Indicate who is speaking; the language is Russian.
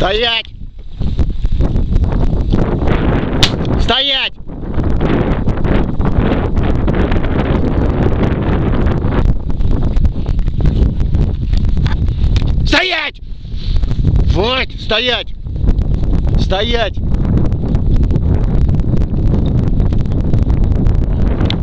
Speaker 1: Стоять! Стоять! Стоять! Вот, стоять! Стоять!